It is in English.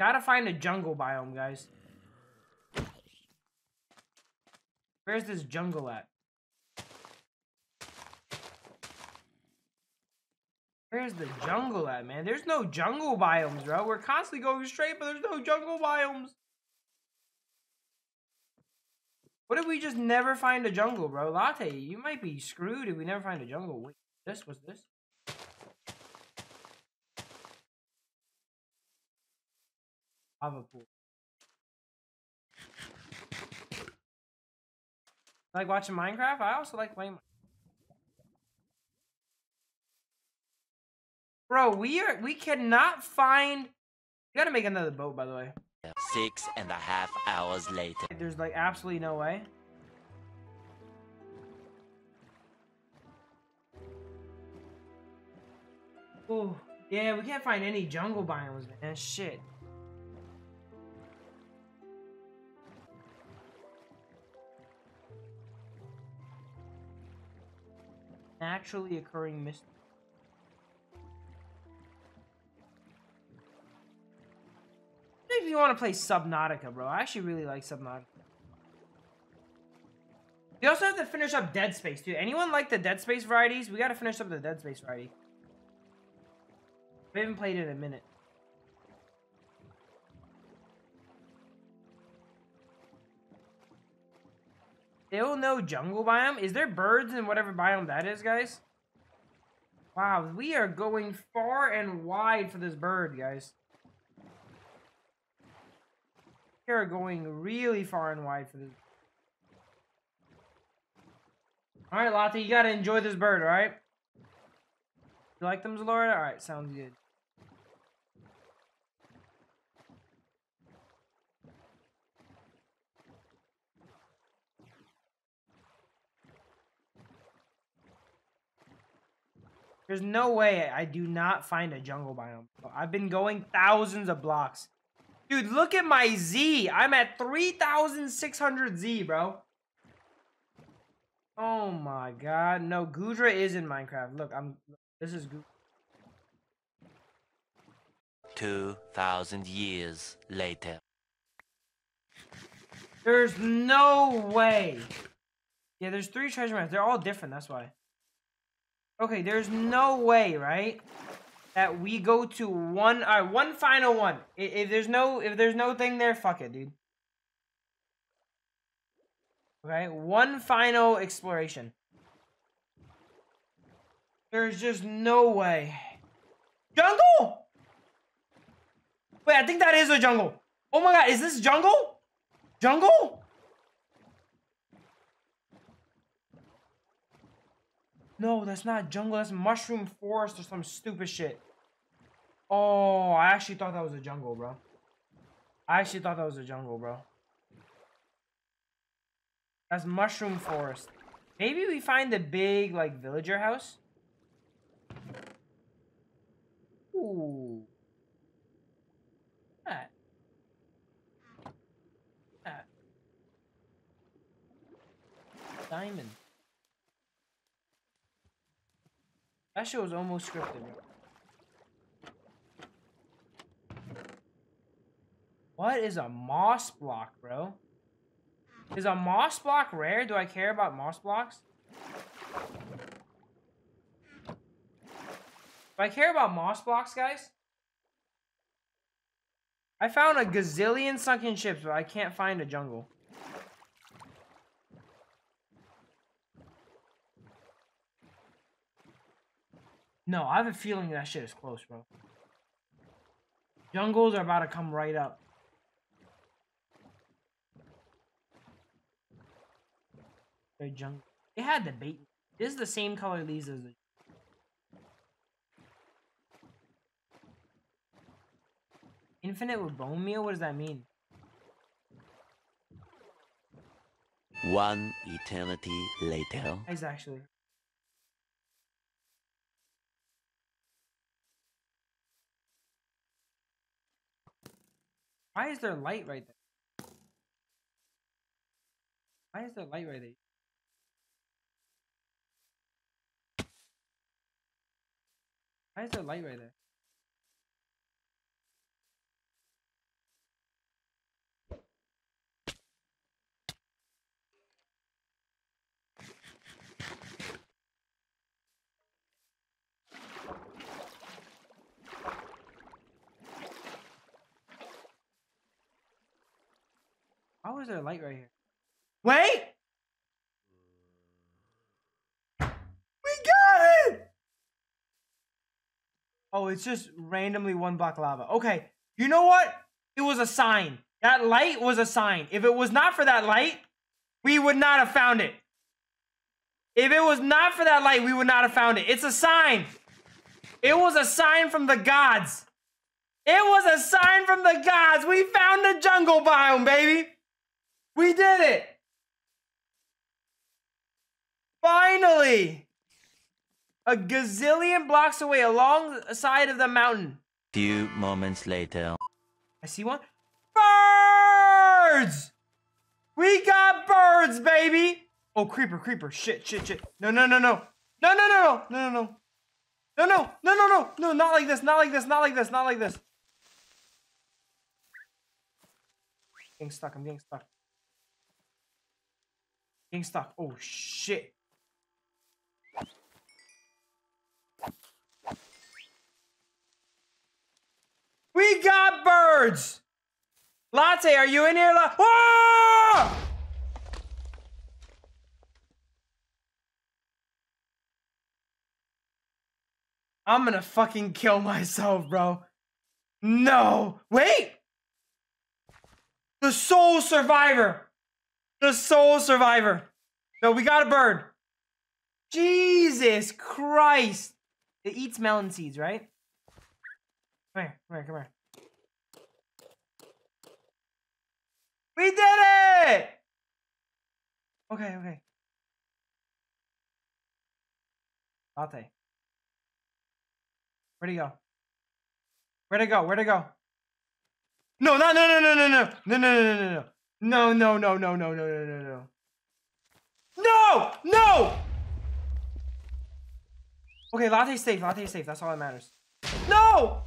Gotta find a jungle biome, guys. Where's this jungle at? Where's the jungle at, man? There's no jungle biomes, bro. We're constantly going straight, but there's no jungle biomes. What if we just never find a jungle, bro? Latte, you might be screwed if we never find a jungle. Wait, this was this? Lava pool. Like watching Minecraft? I also like playing. Bro, we are we cannot find. We gotta make another boat, by the way. Six and a half hours later. There's like absolutely no way. Ooh, yeah, we can't find any jungle biomes, man. Shit. Naturally occurring mist. If you want to play Subnautica, bro. I actually really like Subnautica. We also have to finish up Dead Space, too. Anyone like the Dead Space varieties? We gotta finish up the Dead Space variety. We haven't played it in a minute. Still no jungle biome? Is there birds in whatever biome that is, guys? Wow, we are going far and wide for this bird, guys. We are going really far and wide for this. Alright, Latte, you gotta enjoy this bird, alright? You like them, Zalora? Alright, sounds good. There's no way I do not find a jungle biome. I've been going thousands of blocks. Dude, look at my Z. I'm at 3,600 Z, bro. Oh my god. No, Goodra is in Minecraft. Look, I'm... This is Goodra. 2,000 years later. There's no way. Yeah, there's three treasure maps. They're all different, that's why. Okay, there's no way, right? That we go to one, all right, one final one. If, if there's no, if there's no thing there, fuck it, dude. Okay, one final exploration. There's just no way. Jungle! Wait, I think that is a jungle. Oh my god, is this jungle? Jungle? No, that's not jungle. That's mushroom forest or some stupid shit. Oh, I actually thought that was a jungle, bro. I actually thought that was a jungle, bro. That's mushroom forest. Maybe we find the big, like, villager house? Ooh. That. That. Diamond. That shit was almost scripted. What is a moss block, bro? Is a moss block rare? Do I care about moss blocks? Do I care about moss blocks, guys? I found a gazillion sunken ships, but I can't find a jungle. No, I have a feeling that shit is close, bro. Jungles are about to come right up. They're jungle. They had the bait. This is the same color these as the Infinite with bone meal? What does that mean? One eternity later. Nice, actually. Why is there light right there? Why is there light right there? Why is there light right there? Is there a light right here? Wait! We got it! Oh, it's just randomly one block lava. Okay, you know what? It was a sign. That light was a sign. If it was not for that light, we would not have found it. If it was not for that light, we would not have found it. It's a sign. It was a sign from the gods. It was a sign from the gods. We found the jungle biome, baby. We did it. Finally. A gazillion blocks away alongside of the mountain. Few moments later. I see one. Birds! We got birds, baby! Oh, creeper, creeper. Shit, shit, shit. No, no, no, no. No, no, no, no, no, no, no. No, no, no, no, no, no, not like this, not like this, not like this, not like this. Getting stuck, I'm getting stuck. Getting stuck. Oh, shit. We got birds! Latte, are you in here? La- Whoa! I'm gonna fucking kill myself, bro. No! Wait! The sole survivor! The sole survivor! No, we got a bird. Jesus Christ! It eats melon seeds, right? Come here, come here, come here. We did it! Okay, okay. Latte. Where'd he go? Where'd he go? Where'd he go? No, no, no, no, no, no, no, no, no, no, no, no. No, no, no, no, no, no, no, no, no. No! No! Okay, Latte's safe. Latte's safe. That's all that matters. No!